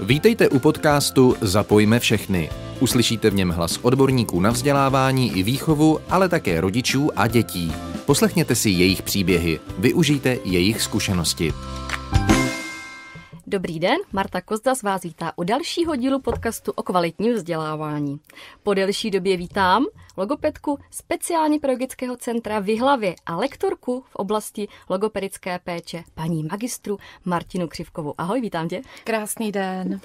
Vítejte u podcastu Zapojme všechny. Uslyšíte v něm hlas odborníků na vzdělávání i výchovu, ale také rodičů a dětí. Poslechněte si jejich příběhy, využijte jejich zkušenosti. Dobrý den, Marta Kozda z vás vítá u dalšího dílu podcastu o kvalitním vzdělávání. Po delší době vítám logopedku speciálně pedagogického centra v Hlavě a lektorku v oblasti logopedické péče, paní magistru Martinu Křivkovou. Ahoj, vítám tě. Krásný den.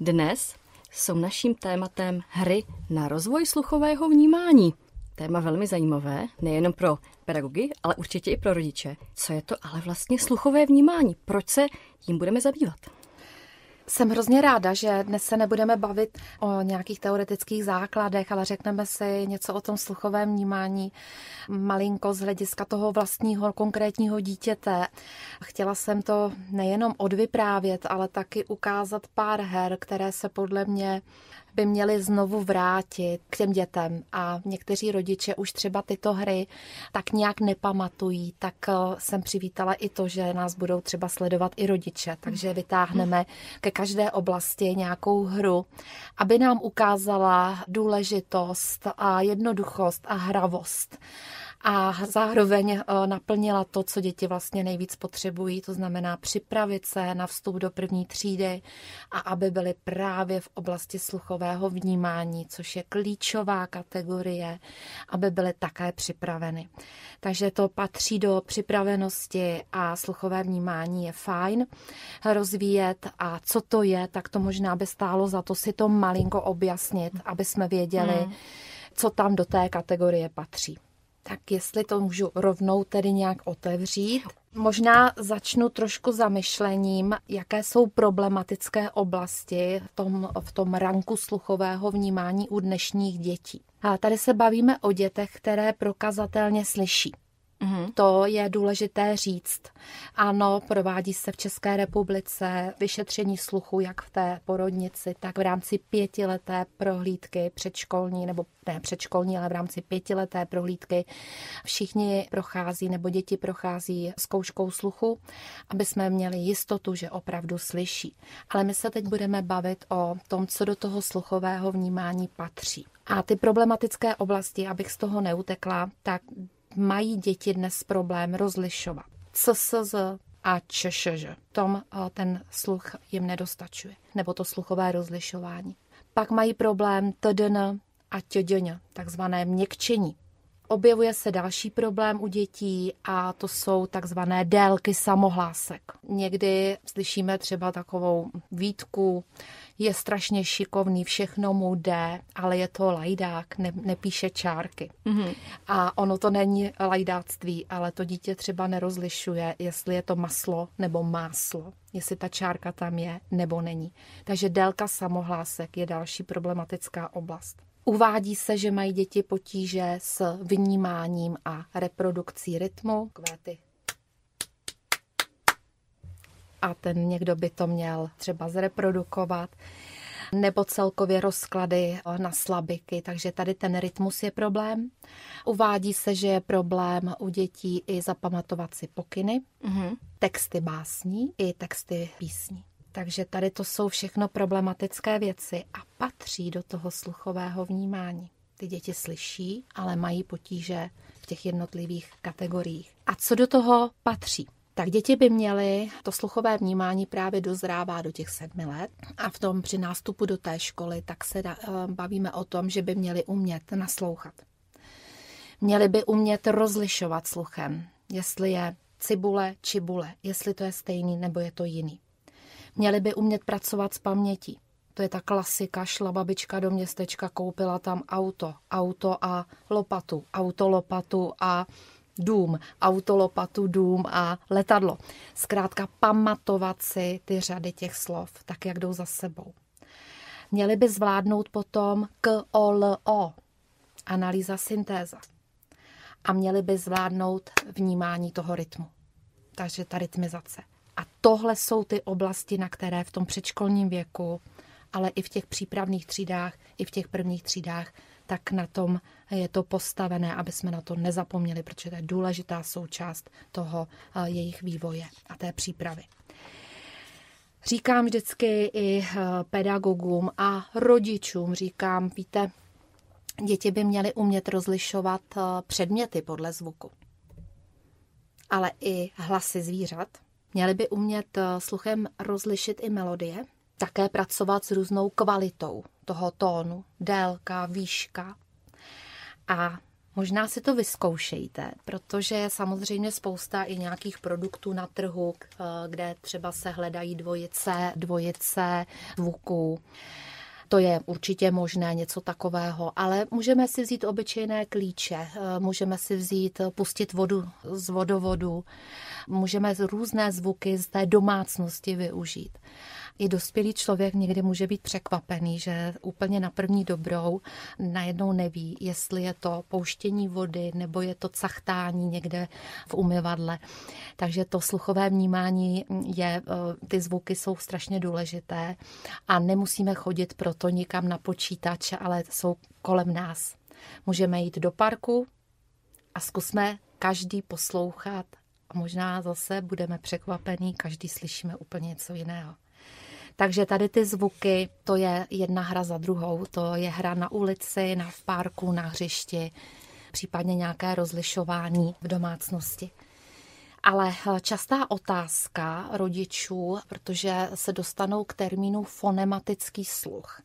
Dnes jsou naším tématem hry na rozvoj sluchového vnímání. Téma velmi zajímavé, nejenom pro pedagogy, ale určitě i pro rodiče. Co je to ale vlastně sluchové vnímání? Proč se jim budeme zabývat? Jsem hrozně ráda, že dnes se nebudeme bavit o nějakých teoretických základech, ale řekneme si něco o tom sluchovém vnímání malinko z hlediska toho vlastního konkrétního dítěte. Chtěla jsem to nejenom odvyprávět, ale taky ukázat pár her, které se podle mě by měli znovu vrátit k těm dětem. A někteří rodiče už třeba tyto hry tak nějak nepamatují, tak eh, jsem přivítala i to, že nás budou třeba sledovat i rodiče, takže vytáhneme ke každé oblasti nějakou hru, aby nám ukázala důležitost a jednoduchost a hravost a zároveň eh, naplnila to, co děti vlastně nejvíc potřebují, to znamená připravit se na vstup do první třídy a aby byly právě v oblasti sluchového vnímání, což je klíčová kategorie, aby byly také připraveny. Takže to patří do připravenosti a sluchové vnímání je fajn rozvíjet a co to je, tak to možná by stálo za to si to malinko objasnit, aby jsme věděli, hmm. co tam do té kategorie patří. Tak jestli to můžu rovnou tedy nějak otevřít. Možná začnu trošku zamyšlením, jaké jsou problematické oblasti v tom, v tom ranku sluchového vnímání u dnešních dětí. A tady se bavíme o dětech, které prokazatelně slyší. To je důležité říct. Ano, provádí se v České republice vyšetření sluchu jak v té porodnici, tak v rámci pětileté prohlídky předškolní, nebo ne předškolní, ale v rámci pětileté prohlídky všichni prochází nebo děti prochází zkouškou sluchu, aby jsme měli jistotu, že opravdu slyší. Ale my se teď budeme bavit o tom, co do toho sluchového vnímání patří. A ty problematické oblasti, abych z toho neutekla, tak mají děti dnes problém rozlišovat. CSZ a ČŠŽ. Tom eh, ten sluch jim nedostačuje, nebo to sluchové rozlišování. Pak mají problém TDN a TDN, takzvané měkčení. Objevuje se další problém u dětí a to jsou takzvané délky samohlásek. Někdy slyšíme třeba takovou výtku, je strašně šikovný, všechno mu jde, ale je to lajdák, ne, nepíše čárky. Mm-hmm. A ono to není lajdáctví, ale to dítě třeba nerozlišuje, jestli je to maslo nebo máslo, jestli ta čárka tam je nebo není. Takže délka samohlásek je další problematická oblast. Uvádí se, že mají děti potíže s vnímáním a reprodukcí rytmu. Kvéty. A ten někdo by to měl třeba zreprodukovat nebo celkově rozklady na slabiky, takže tady ten rytmus je problém. Uvádí se, že je problém u dětí i zapamatovat si pokyny, mm-hmm. texty básní i texty písní. Takže tady to jsou všechno problematické věci a patří do toho sluchového vnímání. Ty děti slyší, ale mají potíže v těch jednotlivých kategoriích. A co do toho patří? Tak děti by měly to sluchové vnímání právě dozrává do těch sedmi let a v tom při nástupu do té školy tak se eh, bavíme o tom, že by měli umět naslouchat. Měli by umět rozlišovat sluchem, jestli je cibule či bule, jestli to je stejný nebo je to jiný. Měli by umět pracovat s pamětí. To je ta klasika, šla babička do městečka, koupila tam auto, auto a lopatu, auto, lopatu a dům, auto, lopatu, dům a letadlo. Zkrátka pamatovat si ty řady těch slov, tak jak jdou za sebou. Měli by zvládnout potom k, o, l, o, analýza, syntéza. A měli by zvládnout vnímání toho rytmu. Takže ta rytmizace. A tohle jsou ty oblasti, na které v tom předškolním věku, ale i v těch přípravných třídách, i v těch prvních třídách, tak na tom je to postavené, aby jsme na to nezapomněli, protože to je důležitá součást toho eh, jejich vývoje a té přípravy. Říkám vždycky i eh, pedagogům a rodičům, říkám, víte, děti by měly umět rozlišovat eh, předměty podle zvuku, ale i hlasy zvířat. Měli by umět eh, sluchem rozlišit i melodie, také pracovat s různou kvalitou toho tónu, délka, výška. A Možná si to vyzkoušejte, protože je samozřejmě spousta i nějakých produktů na trhu, kde třeba se hledají dvojice, dvojice zvuků. To je určitě možné něco takového, ale můžeme si vzít obyčejné klíče, můžeme si vzít, pustit vodu z vodovodu, můžeme různé zvuky z té domácnosti využít i dospělý člověk někdy může být překvapený, že úplně na první dobrou najednou neví, jestli je to pouštění vody nebo je to cachtání někde v umyvadle. Takže to sluchové vnímání je, e, ty zvuky jsou strašně důležité a nemusíme chodit proto nikam na počítač, ale jsou kolem nás. Můžeme jít do parku a zkusme každý poslouchat a možná zase budeme překvapení, každý slyšíme úplně něco jiného. Takže tady ty zvuky, to je jedna hra za druhou. To je hra na ulici, na v parku, na hřišti, případně nějaké rozlišování v domácnosti. Ale častá otázka rodičů, protože se dostanou k termínu fonematický sluch.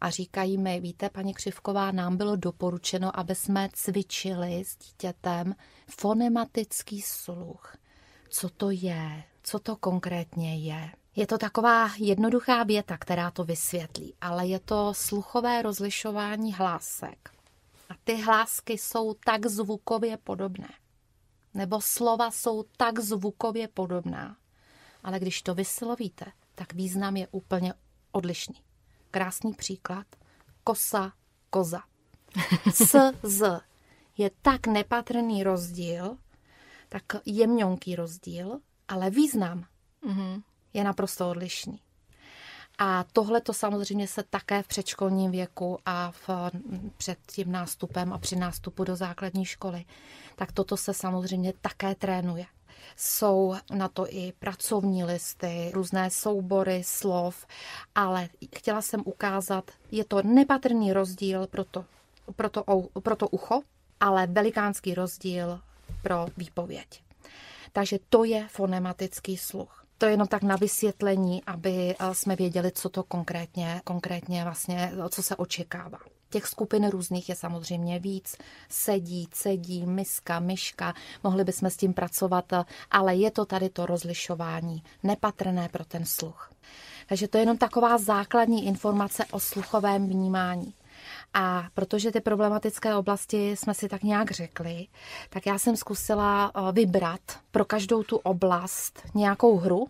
A říkají mi, víte, paní Křivková, nám bylo doporučeno, aby jsme cvičili s dítětem fonematický sluch. Co to je? Co to konkrétně je? Je to taková jednoduchá věta, která to vysvětlí, ale je to sluchové rozlišování hlásek. A ty hlásky jsou tak zvukově podobné. Nebo slova jsou tak zvukově podobná. Ale když to vyslovíte, tak význam je úplně odlišný. Krásný příklad. Kosa, koza. S, z je tak nepatrný rozdíl, tak jemňonký rozdíl, ale význam mm-hmm je naprosto odlišný. A tohle to samozřejmě se také v předškolním věku a v, před tím nástupem a při nástupu do základní školy, tak toto se samozřejmě také trénuje. Jsou na to i pracovní listy, různé soubory slov, ale chtěla jsem ukázat, je to nepatrný rozdíl pro to, pro to, pro to ucho, ale velikánský rozdíl pro výpověď. Takže to je fonematický sluch. To je jenom tak na vysvětlení, aby eh, jsme věděli, co to konkrétně, konkrétně vlastně, co se očekává. Těch skupin různých je samozřejmě víc. Sedí, cedí, miska, myška, mohli bychom s tím pracovat, eh, ale je to tady to rozlišování, nepatrné pro ten sluch. Takže to je jenom taková základní informace o sluchovém vnímání. A protože ty problematické oblasti jsme si tak nějak řekli, tak já jsem zkusila eh, vybrat pro každou tu oblast nějakou hru,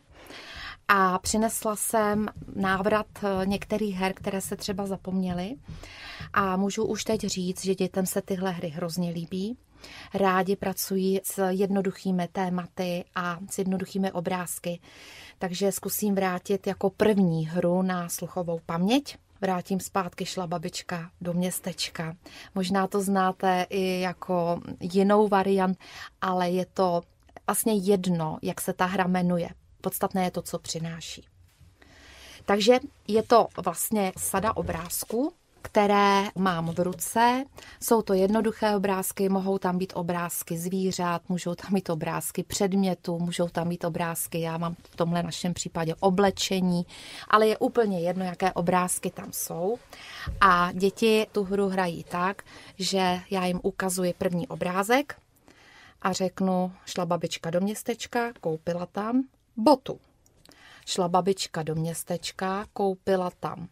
a přinesla jsem návrat eh, některých her, které se třeba zapomněly. A můžu už teď říct, že dětem se tyhle hry hrozně líbí. Rádi pracují s jednoduchými tématy a s jednoduchými obrázky. Takže zkusím vrátit jako první hru na sluchovou paměť vrátím zpátky šla babička do městečka. Možná to znáte i jako jinou variant, ale je to vlastně jedno, jak se ta hra jmenuje. Podstatné je to, co přináší. Takže je to vlastně sada obrázků, které mám v ruce. Jsou to jednoduché obrázky, mohou tam být obrázky zvířat, můžou tam být obrázky předmětů, můžou tam být obrázky, já mám v tomhle našem případě oblečení, ale je úplně jedno, jaké obrázky tam jsou. A děti tu hru hrají tak, že já jim ukazuji první obrázek a řeknu, šla babička do městečka, koupila tam botu. Šla babička do městečka, koupila tam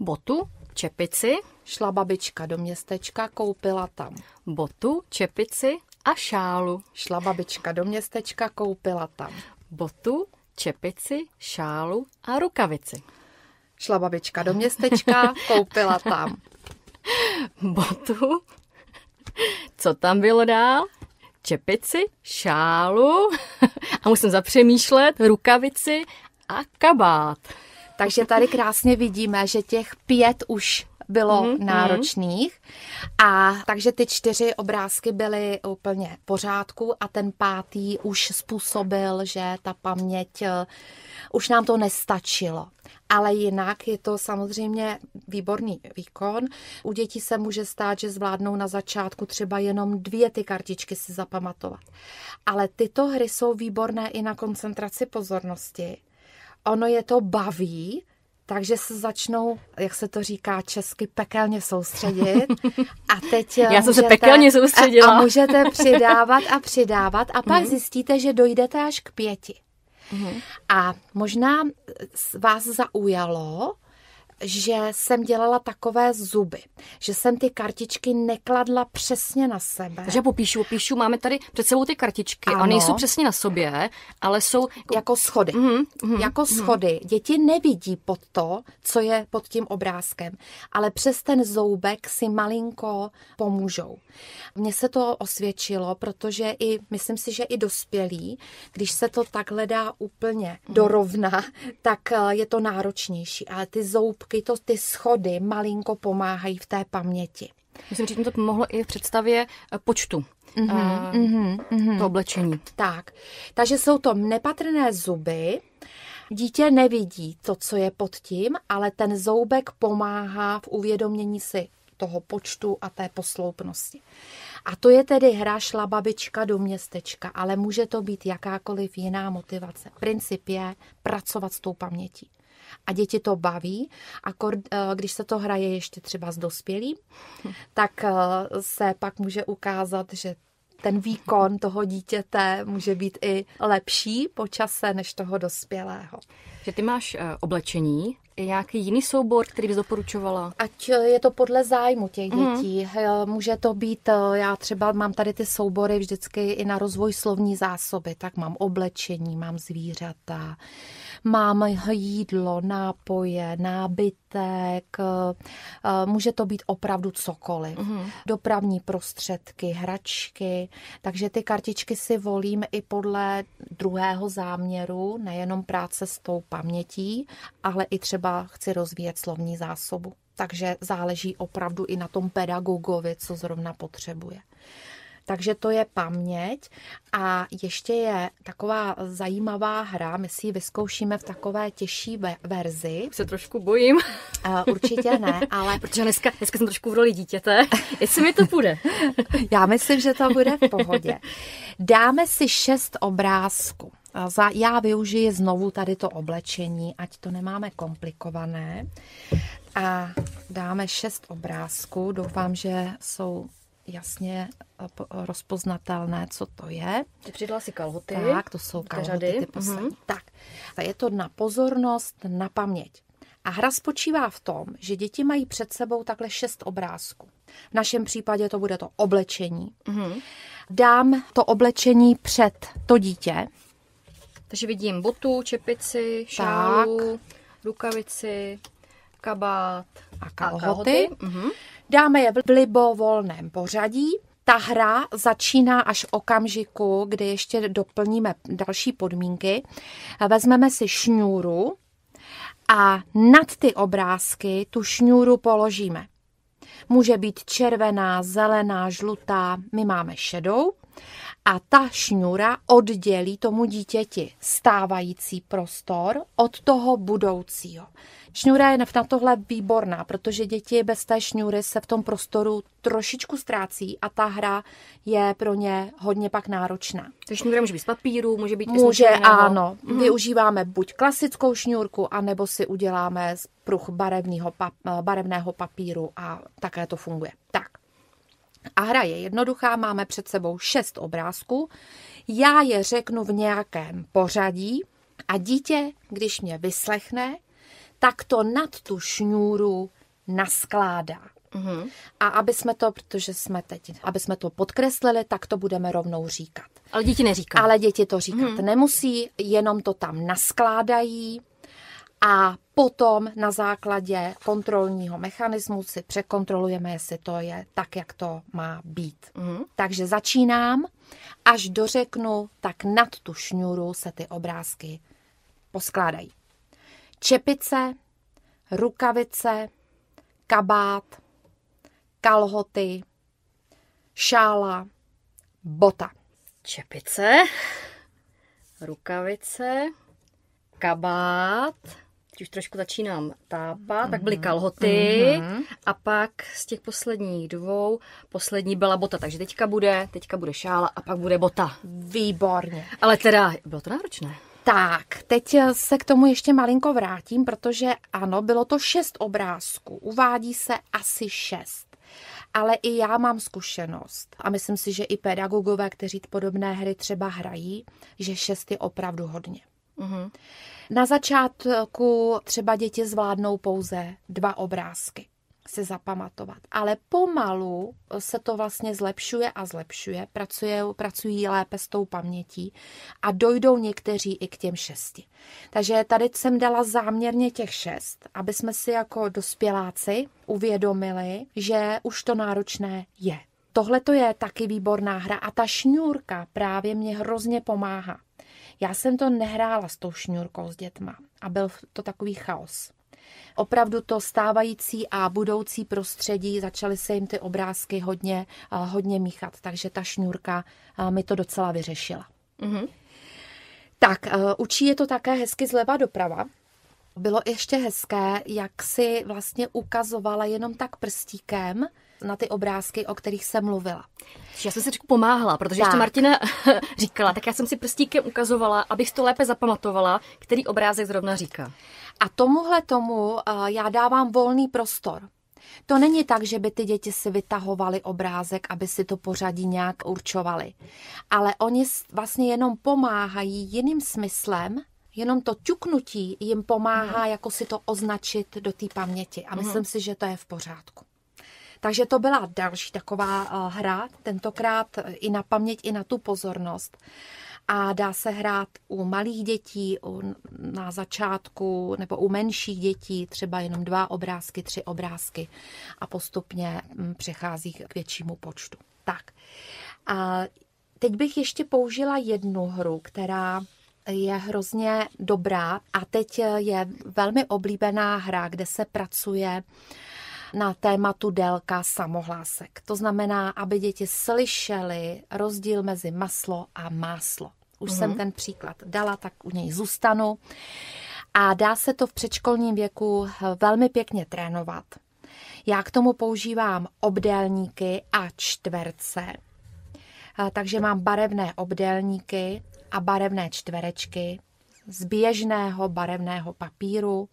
botu, čepici. Šla babička do městečka, koupila tam botu, čepici a šálu. Šla babička do městečka, koupila tam botu, čepici, šálu a rukavici. Šla babička do městečka, koupila tam botu. Co tam bylo dál? Čepici, šálu a musím zapřemýšlet, rukavici a kabát. Takže tady krásně vidíme, že těch pět už bylo mm-hmm. náročných. A takže ty čtyři obrázky byly úplně v pořádku a ten pátý už způsobil, že ta paměť eh, už nám to nestačilo. Ale jinak je to samozřejmě výborný výkon. U dětí se může stát, že zvládnou na začátku třeba jenom dvě ty kartičky si zapamatovat. Ale tyto hry jsou výborné i na koncentraci pozornosti. Ono je to baví, takže se začnou, jak se to říká česky, pekelně soustředit. A teď Já můžete, jsem se pekelně soustředila. A, a můžete přidávat a přidávat a pak mm. zjistíte, že dojdete až k pěti. Mm. A možná vás zaujalo, že jsem dělala takové zuby, že jsem ty kartičky nekladla přesně na sebe. Takže popíšu, popíšu, máme tady před sebou ty kartičky ano. a nejsou přesně na sobě, ale jsou... Jako, jako schody. Mm, mm, jako mm. schody. Děti nevidí pod to, co je pod tím obrázkem, ale přes ten zoubek si malinko pomůžou. Mně se to osvědčilo, protože i, myslím si, že i dospělí, když se to takhle dá úplně mm. dorovna, tak eh, je to náročnější. Ale ty zoubky stopky, to ty schody malinko pomáhají v té paměti. Myslím, že to pomohlo i v představě eh, počtu. Mm-hmm, uh, mm-hmm. To oblečení. Tak, takže jsou to nepatrné zuby, Dítě nevidí to, co je pod tím, ale ten zoubek pomáhá v uvědomění si toho počtu a té posloupnosti. A to je tedy hra šla babička do městečka, ale může to být jakákoliv jiná motivace. Princip je pracovat s tou pamětí a děti to baví. A eh, když se to hraje ještě třeba s dospělým, tak eh, se pak může ukázat, že ten výkon toho dítěte může být i lepší po čase než toho dospělého. Že ty máš uh, oblečení, je nějaký jiný soubor, který bys doporučovala? Ať je to podle zájmu těch mhm. dětí. Mm. Může to být, já třeba mám tady ty soubory vždycky i na rozvoj slovní zásoby, tak mám oblečení, mám zvířata, mám jídlo, nápoje, nábytek, eh, může to být opravdu cokoliv. Mm-hmm. Dopravní prostředky, hračky, takže ty kartičky si volím i podle druhého záměru, nejenom práce s tou pamětí, ale i třeba chci rozvíjet slovní zásobu. Takže záleží opravdu i na tom pedagogovi, co zrovna potřebuje. Takže to je paměť a ještě je taková zajímavá hra, my si ji vyzkoušíme v takové těžší verzi. Se trošku bojím. Uh, určitě ne, ale... Protože dneska, dneska jsem trošku v roli dítěte, jestli mi to půjde. Já myslím, že to bude v pohodě. Dáme si šest obrázků. Já využiji znovu tady to oblečení, ať to nemáme komplikované. A dáme šest obrázků. Doufám, že jsou jasně eh, rozpoznatelné, co to je. Ty přidala si kalhoty. Tak, to jsou kalhoty ty poslední. Mm-hmm. Tak, je to na pozornost, na paměť. A hra spočívá v tom, že děti mají před sebou takhle šest obrázků. V našem případě to bude to oblečení. Mm-hmm. Dám to oblečení před to dítě. Takže vidím botu, čepici, šálu, tak. rukavici, kabát a kalhoty. A kalhoty. Mm-hmm. Dáme je v libovolném pořadí. Ta hra začíná až v okamžiku, kdy ještě doplníme další podmínky. Vezmeme si šňůru a nad ty obrázky tu šňůru položíme. Může být červená, zelená, žlutá, my máme šedou a ta šňůra oddělí tomu dítěti stávající prostor od toho budoucího. Šňůra je na tohle výborná, protože děti bez té šňůry se v tom prostoru trošičku ztrácí a ta hra je pro ně hodně pak náročná. Ta šňůra může být z papíru, může být Může, ano. Mm. Využíváme buď klasickou šňůrku, anebo si uděláme z pruh barevného, pap, barevného papíru a také to funguje. Tak. A hra je jednoduchá, máme před sebou šest obrázků. Já je řeknu v nějakém pořadí a dítě, když mě vyslechne, tak to nad tu šňůru naskládá. Mm-hmm. A aby jsme to, protože jsme teď, aby jsme to podkreslili, tak to budeme rovnou říkat. Ale děti neříkají. Ale děti to říkat mm-hmm. nemusí, jenom to tam naskládají a potom na základě kontrolního mechanismu si překontrolujeme, jestli to je tak, jak to má být. Mm-hmm. Takže začínám, až dořeknu, tak nad tu šňůru se ty obrázky poskládají čepice, rukavice, kabát, kalhoty, šála, bota. Čepice, rukavice, kabát, teď už trošku začínám tápat, tak byly Mhm. kalhoty a pak z těch posledních dvou, poslední byla bota, takže teďka bude, teďka bude šála a pak bude bota. Výborně. Ale teda, bylo to náročné. Tak, teď se k tomu ještě malinko vrátím, protože ano, bylo to šest obrázků. Uvádí se asi šest. Ale i já mám zkušenost a myslím si, že i pedagogové, kteří podobné hry třeba hrají, že šest je opravdu hodně. Mhm. Na začátku třeba děti zvládnou pouze dva obrázky si zapamatovat, ale pomalu se to vlastně zlepšuje a zlepšuje, pracuje, pracují lépe s tou pamětí a dojdou někteří i k těm šesti. Takže tady jsem dala záměrně těch šest, aby jsme si jako dospěláci uvědomili, že už to náročné je. Tohle to je taky výborná hra a ta šňůrka právě mě hrozně pomáhá. Já jsem to nehrála s tou šňůrkou s dětma a byl to takový chaos. Opravdu to stávající a budoucí prostředí, začaly se jim ty obrázky hodně, eh, hodně míchat, takže ta šňůrka eh, mi to docela vyřešila. Mhm. Tak, eh, učí je to také hezky zleva doprava. Bylo ještě hezké, jak si vlastně ukazovala jenom tak prstíkem na ty obrázky, o kterých jsem mluvila. Já jsem si pomáhala, protože Tak. ještě Martina říkala, tak já jsem si prstíkem ukazovala, abych to lépe zapamatovala, který obrázek zrovna říká. A tomuhle tomu eh, já dávám volný prostor. To není tak, že by ty děti si vytahovali obrázek, aby si to pořadí nějak určovali. Ale oni vlastně jenom pomáhají jiným smyslem, jenom to ťuknutí jim pomáhá jako si to označit do té paměti. A myslím si, že to je v pořádku. Takže to byla další taková eh, hra, tentokrát eh, i na paměť, i na tu pozornost. A dá se hrát u malých dětí, u, na začátku, nebo u menších dětí, třeba jenom dva obrázky, tři obrázky a postupně mm, přechází k většímu počtu. Tak. A teď bych ještě použila jednu hru, která je hrozně dobrá a teď je velmi oblíbená hra, kde se pracuje na tématu délka samohlásek. To znamená, aby děti slyšely rozdíl mezi maslo a máslo. Už mm-hmm. jsem ten příklad dala, tak u něj zůstanu. A dá se to v předškolním věku velmi pěkně trénovat. Já k tomu používám obdélníky a čtverce. A Takže mám barevné obdélníky a barevné čtverečky z běžného barevného papíru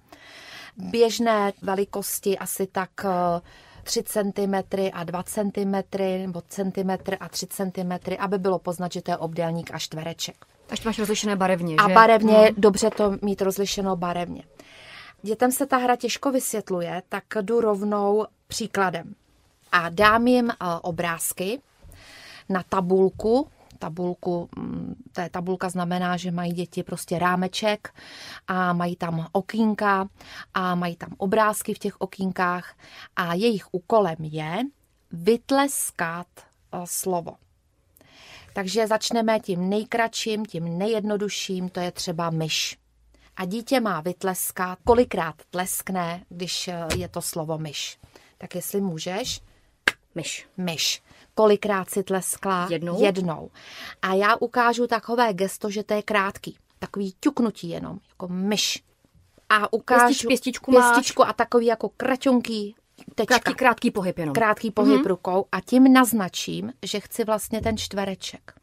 běžné velikosti asi tak eh, 3 cm a 2 cm, nebo centimetr a 3 cm, aby bylo poznat, že to je obdélník a čtvereček. Až to máš rozlišené barevně, A že? barevně, No. dobře to mít rozlišeno barevně. Dětem se ta hra těžko vysvětluje, tak jdu rovnou příkladem. A dám jim eh, obrázky na tabulku. Tabulku, mm, je tabulka znamená, že mají děti prostě rámeček a mají tam okýnka a mají tam obrázky v těch okýnkách a jejich úkolem je vytleskat eh, slovo. Takže začneme tím nejkratším, tím nejjednodušším, to je třeba myš. A dítě má vytleskat, kolikrát tleskne, když eh, je to slovo myš. Tak jestli můžeš, Myš. myš. Kolikrát si tleskla? Jednou? Jednou. A já ukážu takové gesto, že to je krátký. Takový ťuknutí jenom, jako myš. A ukážu Pěstič- pěstičku máš. pěstičku a takový jako kraťonký tečka. Krátký, krátký pohyb jenom. Krátký pohyb mm-hmm. rukou a tím naznačím, že chci vlastně ten čtvereček.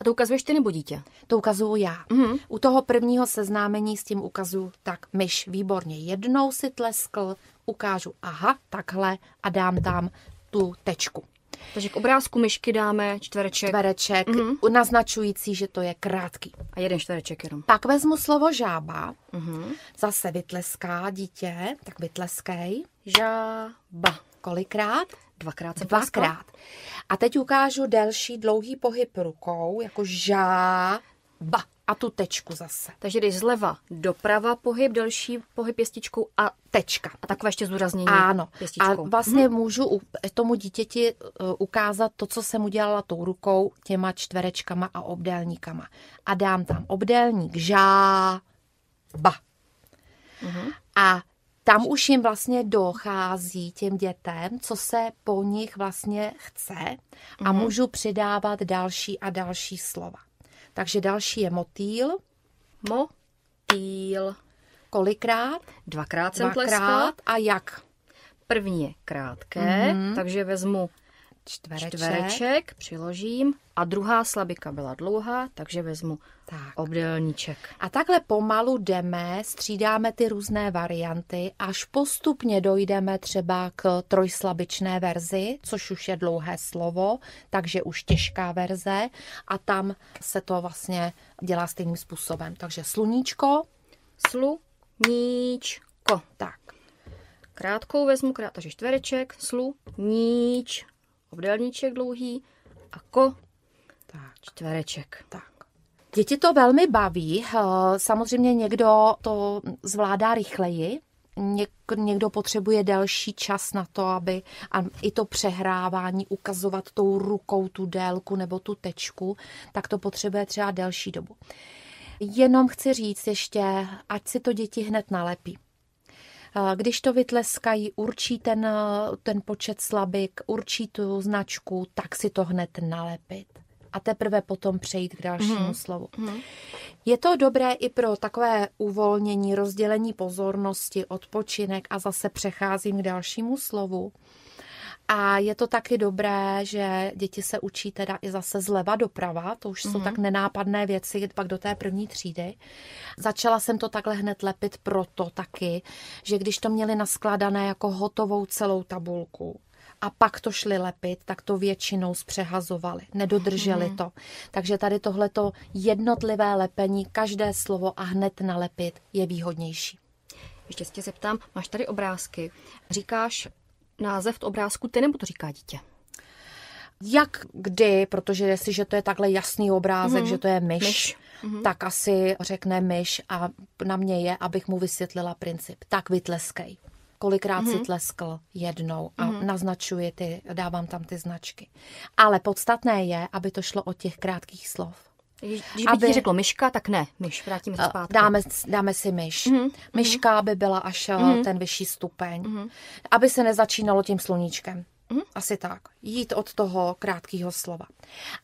A to ukazuješ ty nebo dítě? To ukazuju já. Mm-hmm. U toho prvního seznámení s tím ukazuju tak myš, výborně. Jednou si tleskl, ukážu, aha, takhle a dám tam tu tečku. Takže k obrázku myšky dáme čtvereček Čtvereček, mm-hmm. naznačující, že to je krátký. a jeden čtvereček jenom. Pak vezmu slovo žába, mm-hmm. zase vytleská dítě, tak vytleskej. Žába. Kolikrát? Dvakrát se. Dvakrát. A teď ukážu delší dlouhý pohyb rukou, jako žába. A tu tečku zase. Takže jdeš zleva doprava pohyb, další pohyb pěstičkou a, Tečka. a takové ještě zúraznění Ano. A pěstičkou. vlastně můžu u- tomu dítěti uh, ukázat to, co jsem udělala tou rukou, těma čtverečkama a obdélníkama. A dám tam obdélník žába. A tam už jim vlastně dochází těm dětem, co se po nich vlastně chce a mm. můžu přidávat další a další slova. Takže další je motýl. Motýl. Kolikrát? Dvakrát jsem Dvakrát. tleskla. A jak? První je krátké, Mhm. takže vezmu Čtvereček. čtvereček, přiložím a druhá slabika byla dlouhá, takže vezmu Tak. obdélníček. A takhle pomalu jdeme, střídáme ty různé varianty, až postupně dojdeme třeba k trojslabičné verzi, což už je dlouhé slovo, takže už těžká verze a tam se to vlastně dělá stejným způsobem. Takže sluníčko, Sluníčko. tak, Krátkou vezmu, krát, takže čtvereček, slu, níč, obdélníček dlouhý a ko, tak, čtvereček. tak. Děti to velmi baví, eh, samozřejmě někdo to zvládá rychleji, Něk, někdo potřebuje delší čas na to, aby a i to přehrávání, ukazovat tou rukou tu délku nebo tu tečku, tak to potřebuje třeba delší dobu. Jenom chci říct ještě, ať si to děti hned nalepí. Eh, Když to vytleskají, určí ten, eh, ten počet slabik, určí tu značku, tak si to hned nalepit. A teprve potom přejít k dalšímu mm. slovu. Mm. Je to dobré i pro takové uvolnění, rozdělení pozornosti, odpočinek a zase přecházím k dalšímu slovu. A je to taky dobré, že děti se učí teda i zase zleva doprava, to už mm. jsou tak nenápadné věci pak do té první třídy. Začala jsem to takhle hned lepit proto taky, že když to měli naskladané jako hotovou celou tabulku, a pak to šli lepit, tak to většinou zpřehazovali, nedodrželi mm. to. Takže tady tohleto jednotlivé lepení, každé slovo a hned nalepit je výhodnější. Ještě se tě zeptám, máš tady obrázky. Říkáš název t obrázku ty nebo to říká dítě? Jak kdy, protože jestliže to je takhle jasný obrázek, mm. že to je myš, Myš. mm. tak asi řekne myš a na mě je, abych mu vysvětlila princip. Tak vytleskej. Kolikrát mm. si tleskl jednou a mm. naznačuji ty, dávám tam ty značky. Ale podstatné je, aby to šlo od těch krátkých slov. Když by aby... ti řeklo myška, tak ne, myš, vrátíme se zpátky. Dáme, dáme si myš. Mm. Myška by byla až mm. ten vyšší stupeň. Mm. Aby se nezačínalo tím sluníčkem. Mm. Asi tak. Jít od toho krátkého slova.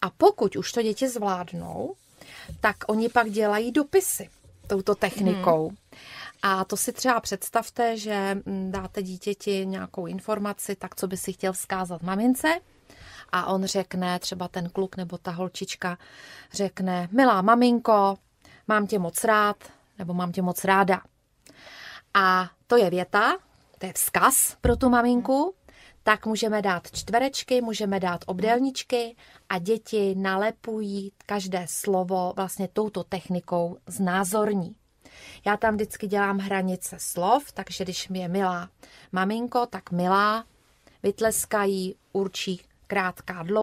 A pokud už to děti zvládnou, tak oni pak dělají dopisy touto technikou. Mm. A to si třeba představte, že dáte dítěti nějakou informaci, tak co by si chtěl vzkázat mamince, a on řekne, třeba ten kluk nebo ta holčička řekne, milá maminko, mám tě moc rád, nebo mám tě moc ráda. A to je věta, to je vzkaz pro tu maminku, tak můžeme dát čtverečky, můžeme dát obdélníčky a děti nalepují každé slovo vlastně touto technikou znázorní. Já tam vždycky dělám hranice slov, takže když mi je milá maminko, tak milá, vytleskají, určí krátká dlouhá.